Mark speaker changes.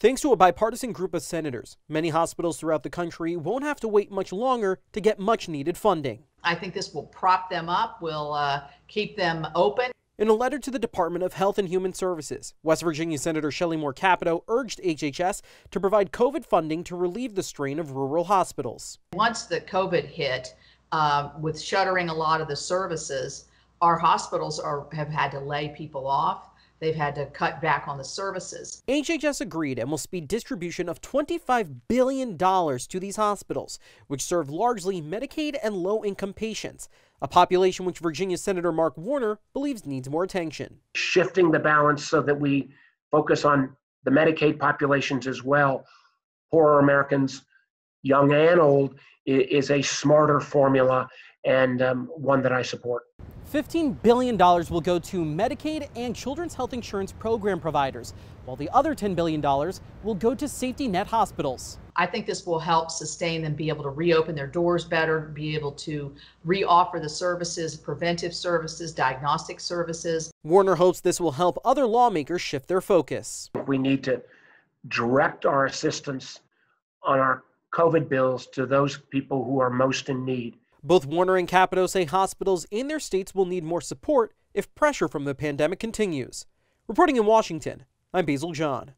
Speaker 1: Thanks to a bipartisan group of senators, many hospitals throughout the country won't have to wait much longer to get much needed funding.
Speaker 2: I think this will prop them up, will uh, keep them open.
Speaker 1: In a letter to the Department of Health and Human Services, West Virginia Senator Shelley Moore Capito urged HHS to provide COVID funding to relieve the strain of rural hospitals.
Speaker 2: Once the COVID hit, uh, with shuttering a lot of the services, our hospitals are, have had to lay people off. They've had to cut back on the services.
Speaker 1: HHS agreed and will speed distribution of $25 billion to these hospitals, which serve largely Medicaid and low income patients, a population which Virginia Senator Mark Warner believes needs more attention.
Speaker 3: Shifting the balance so that we focus on the Medicaid populations as well, poorer Americans, young and old, is a smarter formula and um, one that I support.
Speaker 1: $15 billion will go to Medicaid and Children's Health Insurance Program providers, while the other $10 billion will go to safety net hospitals.
Speaker 2: I think this will help sustain them be able to reopen their doors better, be able to reoffer the services, preventive services, diagnostic services.
Speaker 1: Warner hopes this will help other lawmakers shift their focus.
Speaker 3: We need to direct our assistance on our COVID bills to those people who are most in need.
Speaker 1: Both Warner and Capito say hospitals in their states will need more support if pressure from the pandemic continues. Reporting in Washington, I'm Basil John.